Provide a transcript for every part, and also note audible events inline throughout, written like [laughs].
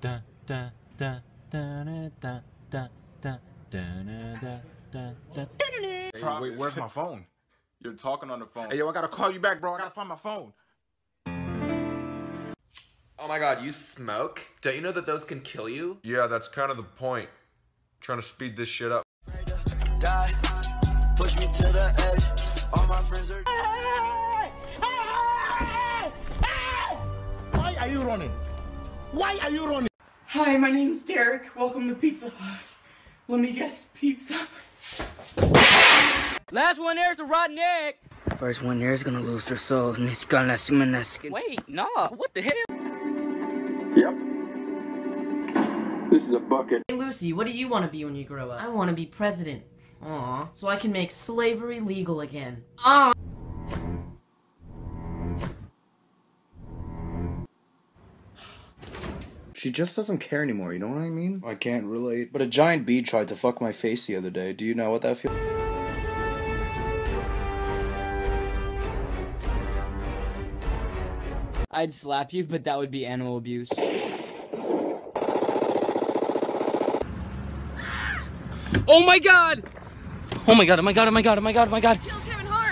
da da da da da da da da da da da da Hey, wait, where's my phone? You're talking on the phone. Hey, yo, I gotta call you back, bro. I gotta find my phone. Oh my god, you smoke? Don't you know that those can kill you? Yeah, that's kind of the point. trying to speed this shit up. Die, push me to the edge. All my friends are. Why are you running? Why are you running? Hi, my name's Derek. Welcome to Pizza Hut. Let me guess, pizza. Last one there's a rotten egg. First one there is gonna lose their soul, and it's gonna skin the skin. Wait, nah, what the hell? Yep. This is a bucket. Hey Lucy, what do you want to be when you grow up? I want to be president. Aw. So I can make slavery legal again. Ah! She just doesn't care anymore, you know what I mean? I can't relate. But a giant bee tried to fuck my face the other day. Do you know what that feels? Like? I'd slap you, but that would be animal abuse. Oh my god! Oh my god, oh my god, oh my god, oh my god, oh my god.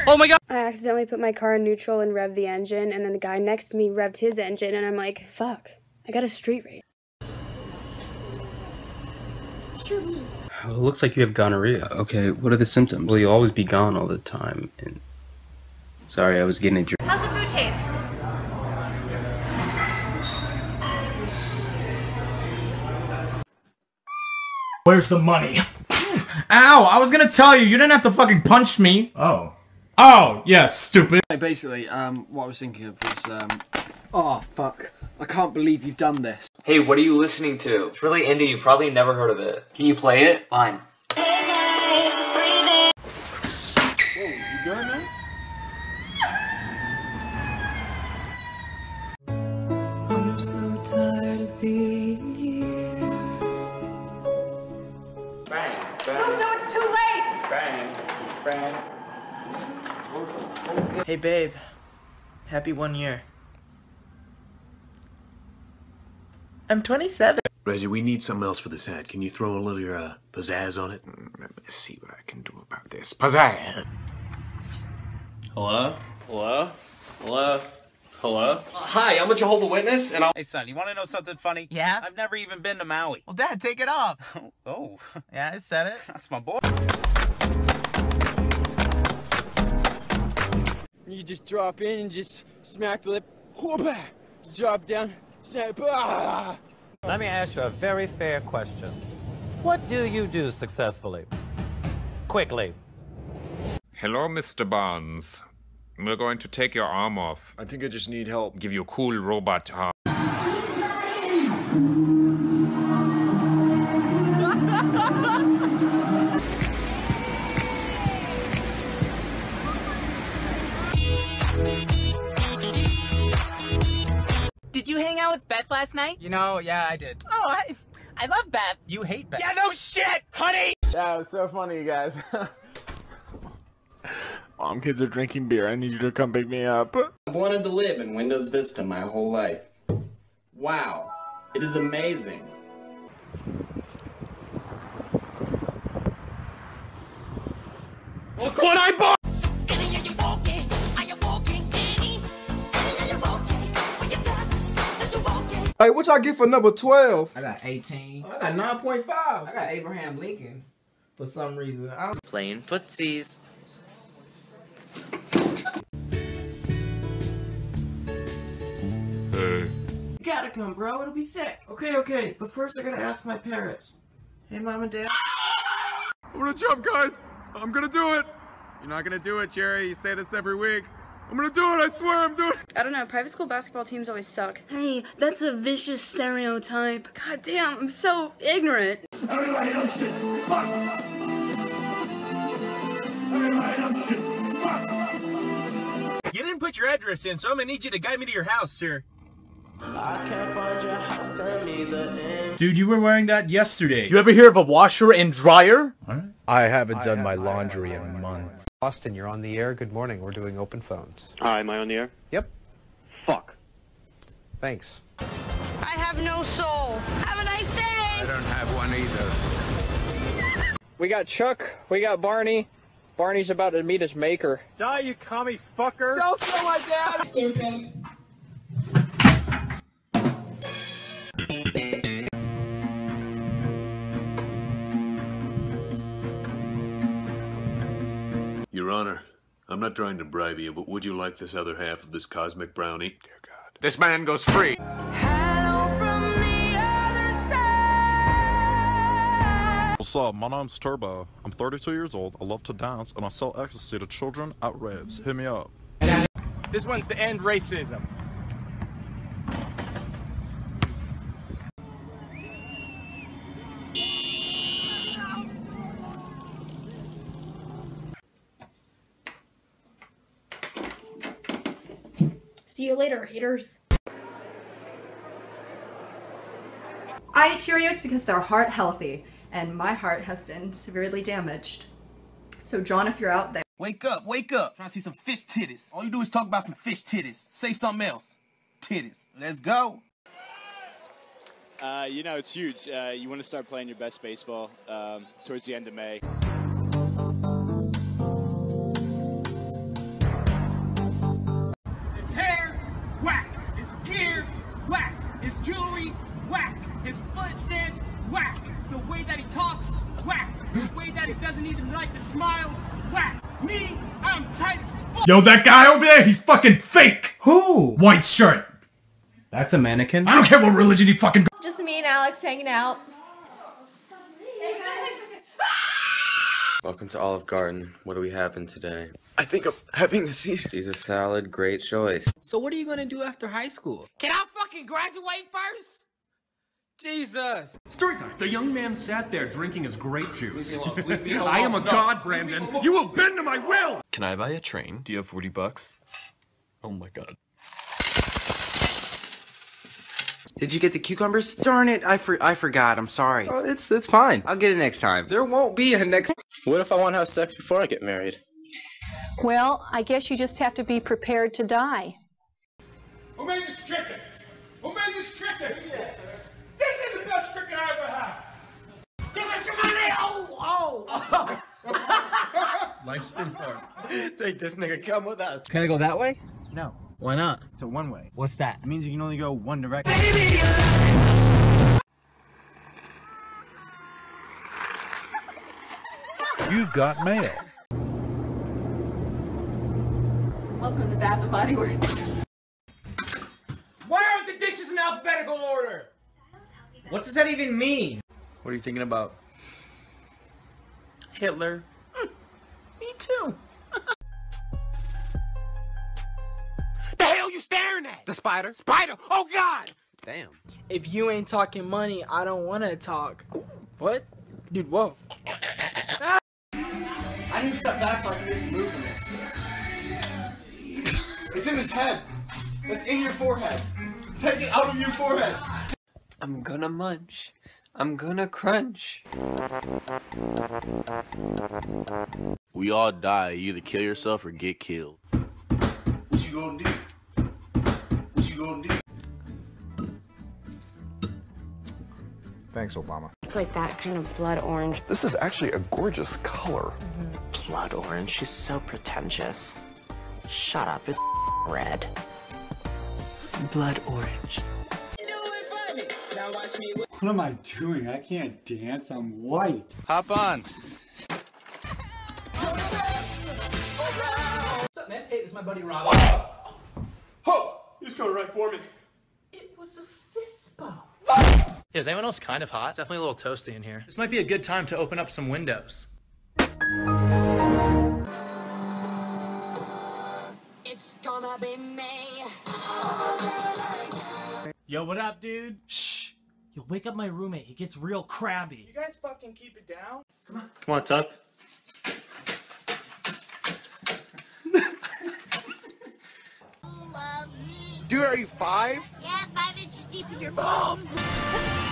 Oh my god! I accidentally put my car in neutral and revved the engine, and then the guy next to me revved his engine, and I'm like, fuck, I got a street rate. Well, it looks like you have gonorrhea. Okay, what are the symptoms? Will you always be gone all the time? And sorry, I was getting a drink. How's the food taste? Where's the money? [laughs] Ow! I was gonna tell you, you didn't have to fucking punch me. Oh. Oh, yeah, stupid. Basically, um, what I was thinking of was, um, oh, fuck. I can't believe you've done this. Hey, what are you listening to? It's really indie, you've probably never heard of it. Can you play it? Fine. Whoa, you good, man? I'm so tired of being here. Bang, No, no, it's too late! bang, bang. Hey babe, happy one year. I'm 27. Reggie, we need something else for this hat. Can you throw a little uh, pizzazz on it? Let me see what I can do about this. Pizzazz! Hello? Hello? Hello? Hello? Hi, I'm a Jehovah Witness, and I'll. Hey son, you want to know something funny? Yeah? I've never even been to Maui. Well, Dad, take it off. [laughs] Oh, [laughs] Yeah, I said it. that's my boy. You just drop in and just smack the lip. Whoop! Drop down. Snap. Ah! Let me ask you a very fair question. What do you do successfully? Quickly. Hello, Mr. Barnes. We're going to take your arm off. I think I just need help. Give you a cool robot arm. Did you hang out with Beth last night? You know, yeah, I did. Oh, I, I love Beth. You hate Beth. Yeah, no shit, honey. Yeah, it was so funny, you guys. [laughs] Mom, kids are drinking beer. I need you to come pick me up. I've wanted to live in Windows Vista my whole life. Wow, it is amazing. Look what I bought! Hey, what y'all get for number 12? I got 18. I got 9.5. I got Abraham Lincoln for some reason. I was Playing footsies. Hey. You gotta come, bro. It'll be sick. Okay, okay. But first, I gotta ask my parents. Hey, mom and dad. I'm gonna jump, guys! I'm gonna do it! You're not gonna do it, Jerry. You say this every week. I'm gonna do it, I swear I'm doing it! I don't know, private school basketball teams always suck. Hey, that's a vicious stereotype. God damn, I'm so ignorant. Everybody else shit. Fuck. Everybody else shit. Fuck. You didn't put your address in, so I'm gonna need you to guide me to your house, sir. I can't find your Dude, you were wearing that yesterday. You ever hear of a washer and dryer? Huh? I haven't I done have, my laundry in months. Austin, you're on the air. Good morning. We're doing open phones. Hi, am I on the air? Yep. Fuck. Thanks. I have no soul. Have a nice day. I don't have one either. we got Chuck. We got Barney. Barney's about to meet his maker. Die, you commie fucker. Don't kill my dad. Stupid. Your Honor, I'm not trying to bribe you, but would you like this other half of this cosmic brownie? Dear God. This man goes free. What's up? My name's Turbo. I'm 32 years old. I love to dance, and I sell ecstasy to children at raves. Hit me up. This one's to end racism. You later, haters. I eat Cheerios because they're heart healthy, and my heart has been severely damaged. So, John, if you're out there, Wake up, wake up. Trying to see some fish titties. All you do is talk about some fish titties. Say something else. Titties. Let's go. Uh, you know, it's huge. Uh, you want to start playing your best baseball um, towards the end of May. The way that he doesn't even like to smile, whack. Me, I'm tight as fuck. Yo, that guy over there, he's fucking fake. Who? White shirt. That's a mannequin. I don't care what religion he fucking. Just me and Alex hanging out. Welcome to Olive Garden. What do we have in today? I think I'm having a Caesar. Caesar salad, great choice. So what are you gonna do after high school? Can I fucking graduate first? Jesus. Story time. The young man sat there drinking his grape juice. Leave me alone. Leave me [laughs] alone. I am a No. god, Brandon. You will bend to my will. Can I buy a train? Do you have 40 bucks? Oh my god. Did you get the cucumbers? Darn it, I for I forgot. I'm sorry. Oh, it's it's fine. I'll get it next time. There won't be a next. What if I want to have sex before I get married? Well, I guess you just have to be prepared to die. Life's been hard. [laughs] Take this nigga, come with us. Can I go that way? No. Why not? It's a one way. What's that? It means you can only go one direction. You've got mail. welcome to Bath and Body Works. Why aren't the dishes in alphabetical order? What does that even mean? What are you thinking about? Hitler. Me too. [laughs] The hell you staring at? The spider. Spider! Oh God! Damn. If you ain't talking money, I don't want to talk. What? Dude, whoa. [laughs] I need to step back so I can get some movement. It's in his head. It's in your forehead. Take it out of your forehead. I'm gonna munch. I'm gonna crunch. We all die. You either kill yourself or get killed. What you gonna do? What you gonna do? Thanks, Obama. It's like that kind of blood orange. This is actually a gorgeous color. Mm-hmm. Blood orange. She's so pretentious. Shut up. It's red. Blood orange. What am I doing? I can't dance. I'm white. Hop on. What's up, man? Hey, this is my buddy Rob. Oh! He's coming right for me. It was a fist bump. Yeah, is anyone else kind of hot? It's definitely a little toasty in here. This might be a good time to open up some windows. It's gonna be me. Yo, what up, dude? Shh. Yo, wake up my roommate. He gets real crabby. You guys fucking keep it down. Come on, Come on, Tuck. [laughs] Dude, are you five? Yeah, five inches deep in your [gasps] bum. [laughs]